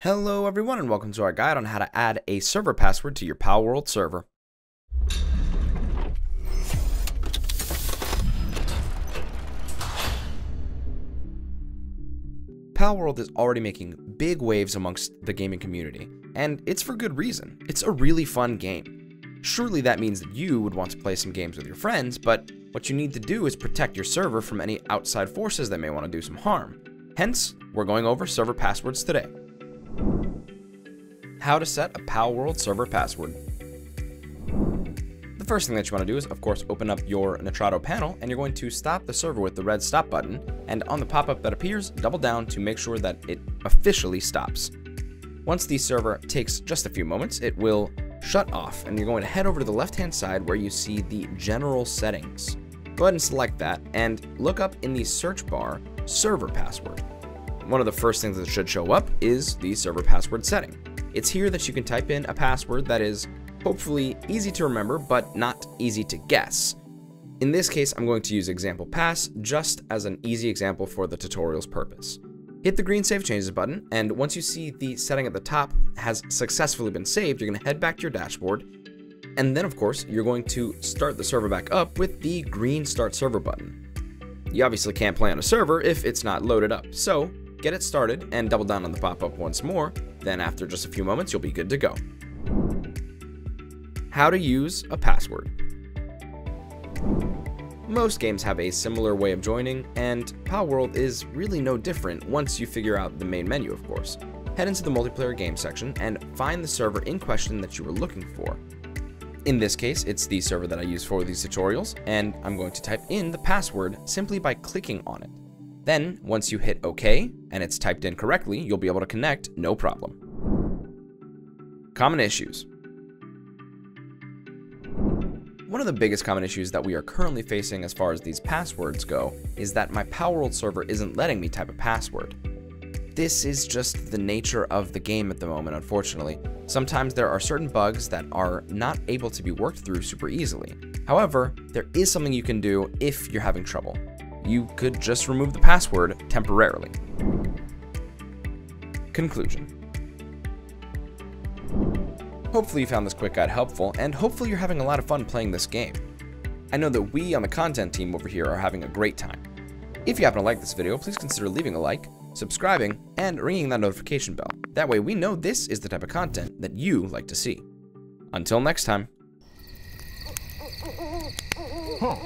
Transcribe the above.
Hello everyone and welcome to our guide on how to add a server password to your Palworld server. Palworld is already making big waves amongst the gaming community, and it's for good reason. It's a really fun game. Surely that means that you would want to play some games with your friends, but what you need to do is protect your server from any outside forces that may want to do some harm. Hence, we're going over server passwords today. How to set a Palworld server password. The first thing that you want to do is, of course, open up your Nitrado panel, and you're going to stop the server with the red stop button, and on the pop-up that appears, double down to make sure that it officially stops. Once the server takes just a few moments, it will shut off, and you're going to head over to the left-hand side where you see the general settings. Go ahead and select that, and look up in the search bar, server password. One of the first things that should show up is the server password setting. It's here that you can type in a password that is hopefully easy to remember, but not easy to guess. In this case, I'm going to use example pass just as an easy example for the tutorial's purpose. Hit the green Save Changes button, and once you see the setting at the top has successfully been saved, you're going to head back to your dashboard, and then of course, you're going to start the server back up with the green Start Server button. You obviously can't play on a server if it's not loaded up, so get it started and double down on the pop-up once more, then after just a few moments, you'll be good to go. How to use a password. Most games have a similar way of joining, and Palworld is really no different once you figure out the main menu, of course. Head into the multiplayer game section and find the server in question that you were looking for. In this case, it's the server that I use for these tutorials, and I'm going to type in the password simply by clicking on it. Then, once you hit OK, and it's typed in correctly, you'll be able to connect no problem. Common issues. One of the biggest common issues that we are currently facing as far as these passwords go is that my Palworld server isn't letting me type a password. This is just the nature of the game at the moment, unfortunately. Sometimes there are certain bugs that are not able to be worked through super easily. However, there is something you can do if you're having trouble you could just remove the password temporarily. Conclusion. Hopefully you found this quick guide helpful, and hopefully you're having a lot of fun playing this game. I know that we on the content team over here are having a great time. If you happen to like this video, please consider leaving a like, subscribing, and ringing that notification bell. That way we know this is the type of content that you like to see. Until next time. Huh.